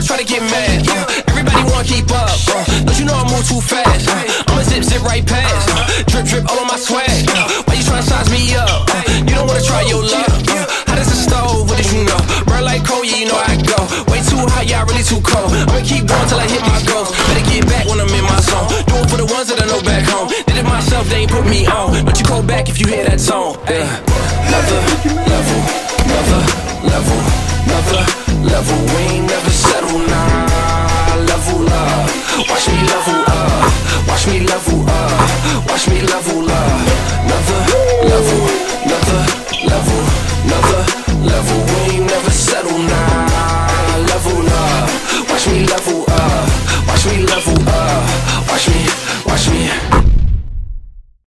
don't try to get mad. Uh, everybody wanna keep up, uh, but you know I move too fast. Uh, I'ma zip zip right past. Uh, drip drip all on my swag. Uh, why you tryna size me up? Uh, you don't wanna try your luck. Uh, how does it stove? What did you know? Burn like coal, yeah, you know I go. Way too hot, yeah, really too cold. I'ma keep going till I hit my goals. Better get back when I'm in my zone. Do it for the ones that I know back home. Did it myself, they ain't put me on. Don't you call back if you hear that song. Hey. Another level, another level, another level. level up, watch me level up. Another level, another level, another level. We ain't never settle now. Level up, watch me level up, watch me level up.